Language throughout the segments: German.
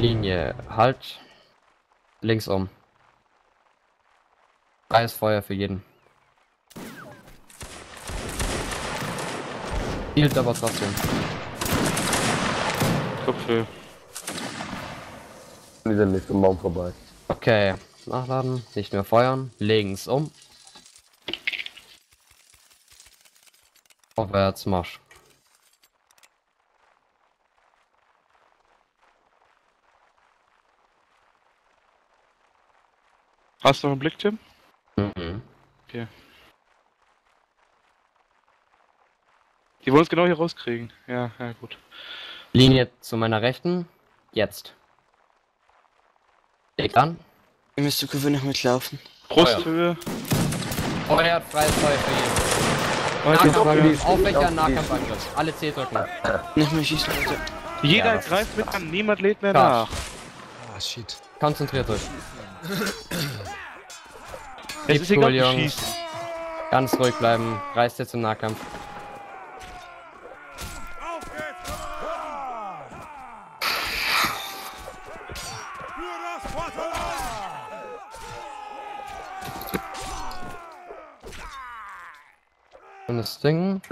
Linie, halt. Links um. Freies Feuer für jeden. Hielt aber trotzdem. Kopfhöhe. Die sind nicht am Baum vorbei. Okay, nachladen, nicht mehr feuern, links um. Vorwärts, Marsch. Hast du noch einen Blick, Tim? Mhm. Die wollen uns genau hier rauskriegen. Ja, ja, gut. Linie zu meiner Rechten, jetzt. Legt an. Ihr müsst Kurve noch mitlaufen. Brusthöhe. Feuert, freies Feuer für jeden. Weiter Nahkampfangriff. Alle C drücken. Nicht mehr schießen, Leute. Jeder Ja, greift mit an, niemand lädt mehr Klar. nach. Ah, shit. Konzentriert euch. Es ist egal, Jungs. schießen. Ganz ruhig bleiben. Reißt jetzt im Nahkampf. Schönes Ding.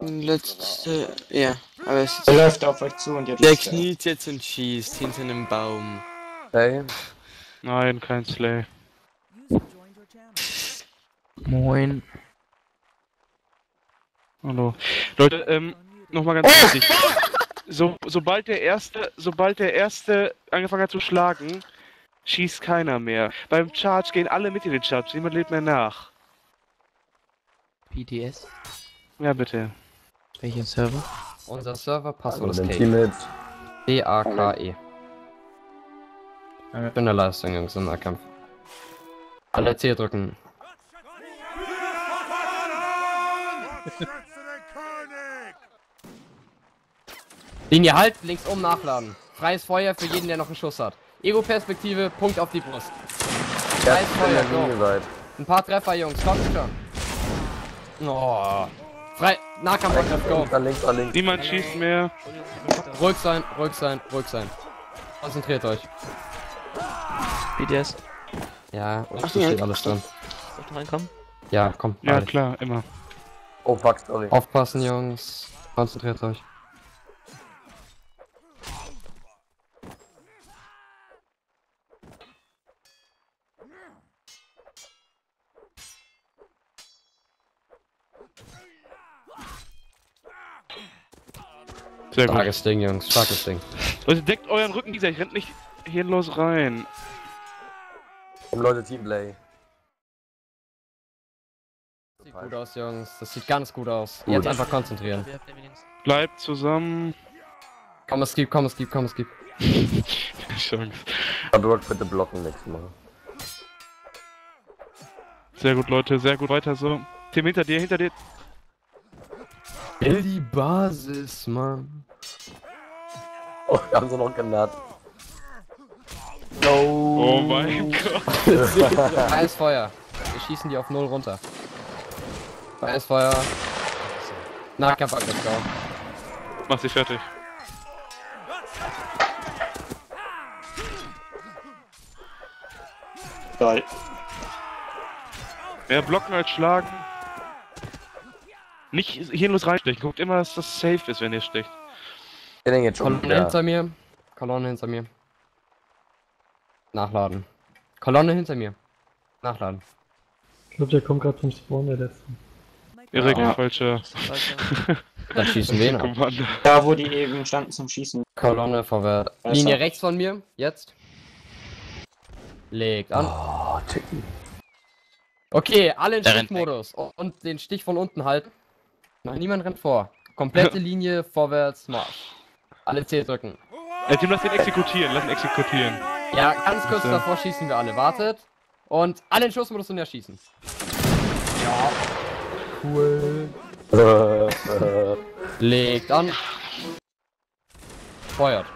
Letzte, ja. Aber es Er läuft auf euch zu und jetzt. Der kniet jetzt und schießt hinter einem Baum. Hey, Nein, kein Slay. Moin. Hallo. Leute, ähm, nochmal ganz wichtig. So, sobald der erste, sobald der erste angefangen hat zu schlagen, schießt keiner mehr. Beim Charge gehen alle mit in den Charge, niemand lädt mehr nach. PTS? Ja, bitte. Welchen Server? Unser Server, Passwort also ist. Teammates. D-A-K-E. Schöne Leistung, Jungs, im Nahkampf. Alle C drücken. Linie halt, links um nachladen. Freies Feuer für jeden, der noch einen Schuss hat. Ego-Perspektive, Punkt auf die Brust. Freies Feuer, go. Ein paar Treffer, Jungs, kommt schon. Oh. Frei, Nahkampfangriff, go. Links an links links. Niemand schießt mehr. Ruhig sein, ruhig sein, ruhig sein. Konzentriert euch. PTS? Ja, und Ach, steht alles drin. Soll ich reinkommen? Ja, komm, Ja, beide. klar, immer. Oh fuck, sorry. Aufpassen, Jungs. Konzentriert euch. Sehr gut. Starkes Ding, Jungs, starkes Ding. Leute, deckt euren Rücken, dieser, ich rennt nicht hirnlos rein. Um Leute, Teamplay. Sieht gut aus, Jungs. Das sieht ganz gut aus. Gut. Jetzt einfach konzentrieren. Bleibt zusammen. Komm, es gibt, komm, es gibt, komm, es gibt. Chance. Hardwork bitte blocken nächstes Mal. Sehr gut, Leute, sehr gut, weiter so. Tim, hinter dir, hinter dir. Will die Basis, Mann. Oh, wir haben sie noch genannt. Oh mein Gott. Freies Feuer. Wir schießen die auf null runter. Freies Feuer. Nahkampfangriff, go. Mach sie fertig. Geil. Mehr blocken als schlagen. Nicht hirnlos reinstechen. Guckt immer, dass das safe ist, wenn ihr stecht. Der denn jetzt schon Kolonne wieder? hinter mir. Kolonne hinter mir. Nachladen. Kolonne hinter mir. Nachladen. Ich glaube, der kommt gerade vom Spawn, der letzte. Erik, Ja. falscher Dann schießen wir ihn. Da, wo die eben standen zum Schießen. Kolonne vorwärts. Linie rechts von mir. Jetzt. Legt an. Oh, Ticken. Okay, alle in Stichmodus. Und den Stich von unten halten. Nein, niemand rennt vor. Komplette Linie vorwärts, Marsch. Alle C drücken. Äh, Tim, lass ihn exekutieren, lass ihn exekutieren. Ja, ganz kurz davor schießen wir alle. Wartet. Und alle in Schussmodus und erschießen. Ja. Cool. Legt an. Feuert.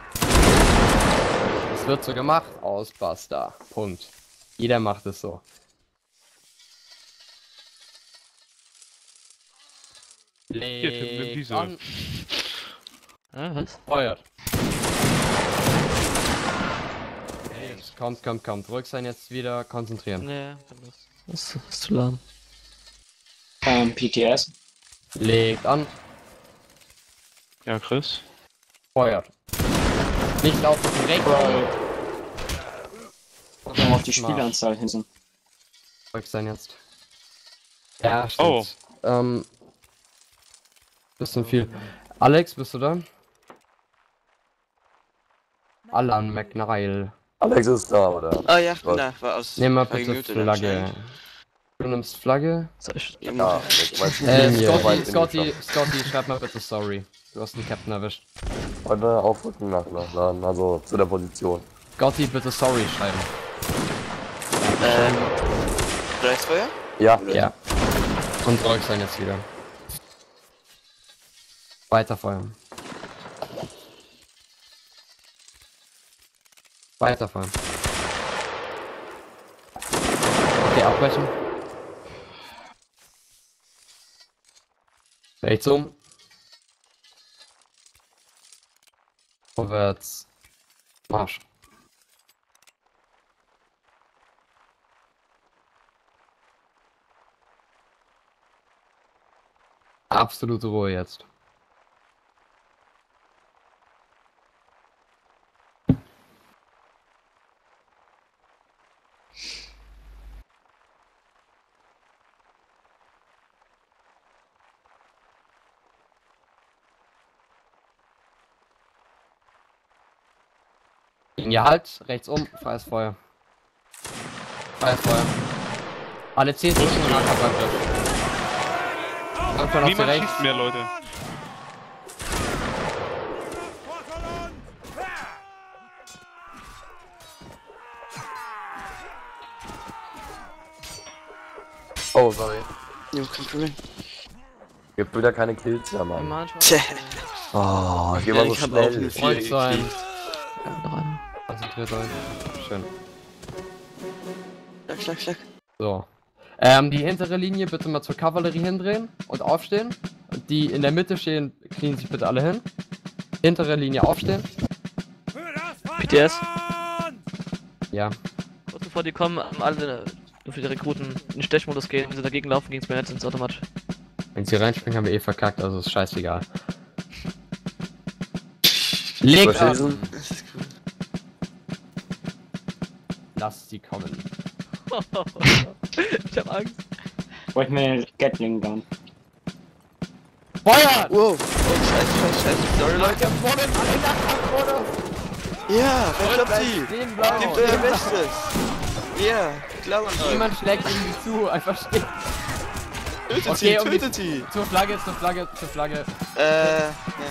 Es wird so gemacht. Aus Basta. Punkt. Jeder macht es so. Legt an. Ah, was? Feuert. Kommt, kommt, kommt. Ruhig sein jetzt wieder, konzentrieren. Nee, das ist, ist zu lahm. Ähm, PTS. Legt an, Ja, Chris. feuert. Nicht auf direkt. Noch auf die Spielanzahl hin. Ruhig sein jetzt. Ja, stimmt. Oh. Ähm. Bisschen viel. Alex, bist du da? Alan McNeil. Alex ist da, oder? Ah ja, ich Was? bin da, war aus. Nimm mal war bitte Flagge. Du nimmst Flagge. Soll ich- Ja, Äh, Scotty, Scotty. Scotty, schreib mal bitte sorry. Du hast den Captain erwischt. Heute aufrücken nach nachladen, also zu der Position. Scotty, bitte sorry schreiben. Ähm. Rechtsfeuer? Ja, Ja. Und sein jetzt wieder. Weiter feuern. Weiter feuern. Okay, abbrechen. Rechts um. Vorwärts. Marsch. Absolute Ruhe jetzt. Ja, halt, rechts um, freies Feuer. Freies Feuer. Alle 10 drücken und Angriff. Kommt schon auf die Niemand rechts. schießt mehr, Leute. Oh, sorry. Jo, kein Problem. Gibt wieder keine Kills mehr, Mann. Oh, ich geh mal so ich hab auch schnell. Freut sein. Ja. Konzentriert euch. Schön. Schlag, schlag, schlag. So. Ähm, die hintere Linie bitte mal zur Kavallerie hindrehen und aufstehen. Und die in der Mitte stehen, knien sich bitte alle hin. Hintere Linie aufstehen. PTS? Ja. Kurz bevor die kommen, alle nur für die Rekruten in den Stechmodus gehen. Wenn sie dagegen laufen, geht's mir jetzt ins Automatisch. Wenn sie reinspringen, haben wir eh verkackt, also ist scheißegal. Legt ab! Lasst sie kommen. ich hab Angst. Wollte ich mir den Gatling Gun. Feuer! Wow. Oh, scheiße, scheiße, scheiße. Sorry, Leute. Ja, verdammt sie. Gebt bleiben! euer Bestes. Ja, klar, Mann. Niemand schlägt irgendwie zu, einfach stehen. Tötet Okay, sie, um tötet sie. Zur Flagge, zur Flagge, zur Flagge, Äh, ja.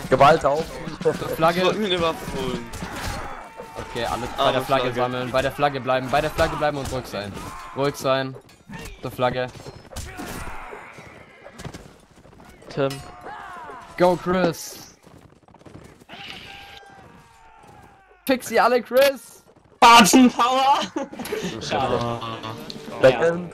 Gewalt auf. zur Ich wollte Flagge. mir eine Waffe holen. Okay, alle bei Arme der Flagge, Flagge. sammeln, bei der Flagge bleiben, bei der Flagge bleiben und ruhig sein. Ruhig sein. Zur Flagge. Tim. Go, Chris! Fix sie alle, Chris! Barton Power! Backend.